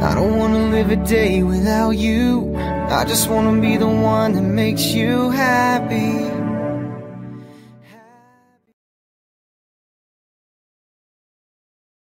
I don't wanna live a day without you. I just wanna be the one that makes you happy.